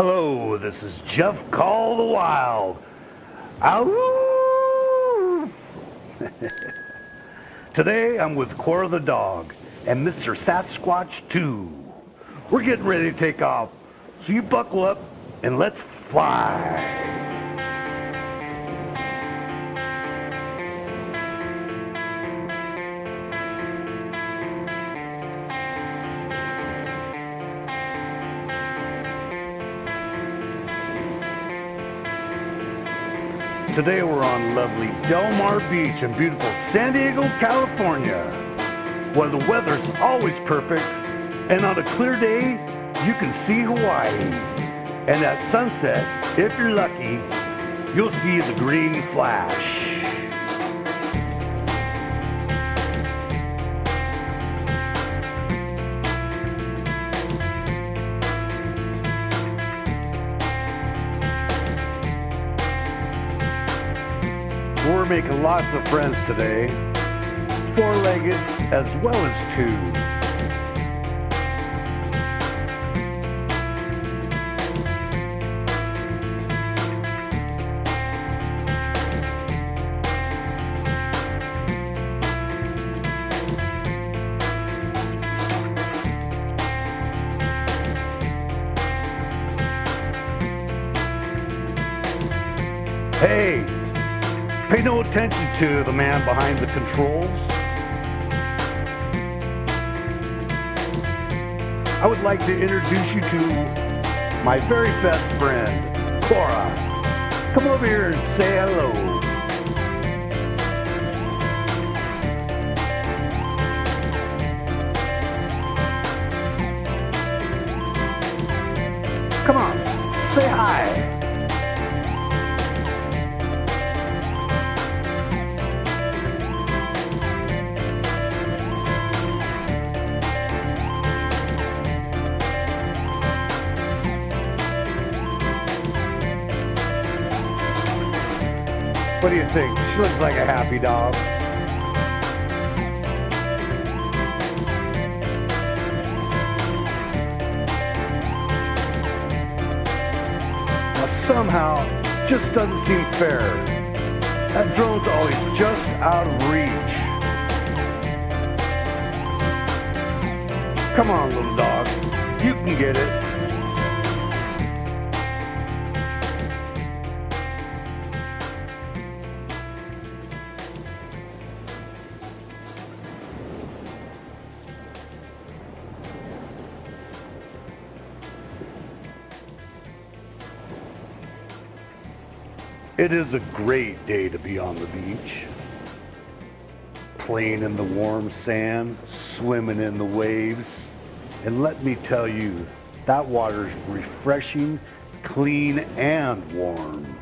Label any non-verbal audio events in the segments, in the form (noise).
Hello, this is Jeff Call the Wild. (laughs) Today I'm with Quorra the dog and Mr. Sasquatch 2. We're getting ready to take off, so you buckle up and let's fly. Today we're on lovely Del Mar Beach in beautiful San Diego, California, where the weather's always perfect, and on a clear day, you can see Hawaii. And at sunset, if you're lucky, you'll see the green flash. We're making lots of friends today, four-legged as well as two. Hey, pay no attention to the man behind the controls. I would like to introduce you to my very best friend, Quorra. Come over here and say hello. What do you think? She looks like a happy dog. Now somehow, just doesn't seem fair. That drone's always just out of reach. Come on, little dog. You can get it. It is a great day to be on the beach. Playing in the warm sand, swimming in the waves. And let me tell you, that water's refreshing, clean, and warm.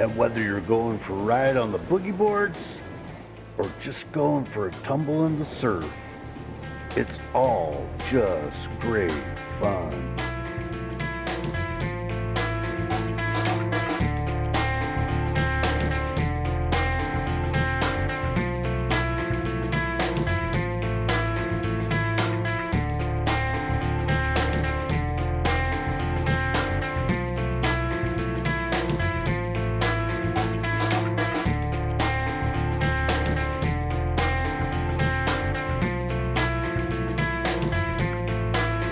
And whether you're going for a ride on the boogie boards or just going for a tumble in the surf, it's all just great fun.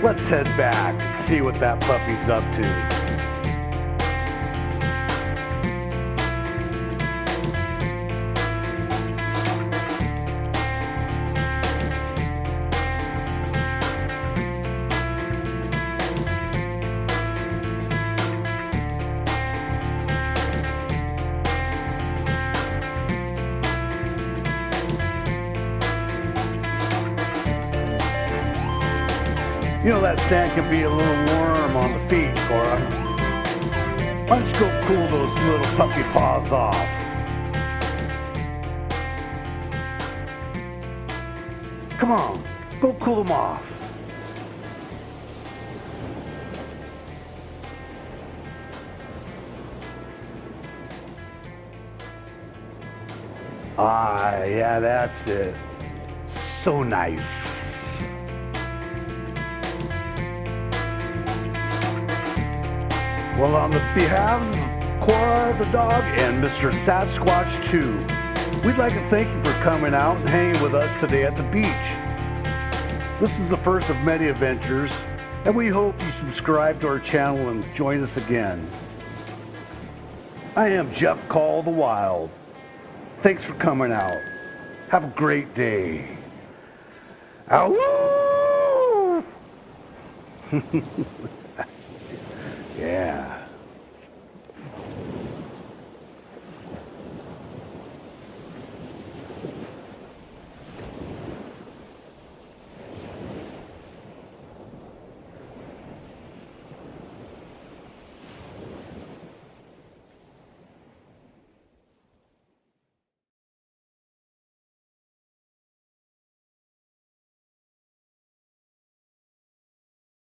Let's head back, see what that puppy's up to. You know that sand can be a little warm on the feet, Quorra. Why don't you go cool those little puppy paws off? Come on, go cool them off. Ah, yeah, that's it. So nice. Well, on the behalf of Quorra the dog and Mr. Sasquatch 2, we'd like to thank you for coming out and hanging with us today at the beach. This is the first of many adventures, and we hope you subscribe to our channel and join us again. I am Jeff Call the Wild. Thanks for coming out. Have a great day. Ow! (laughs) yeah.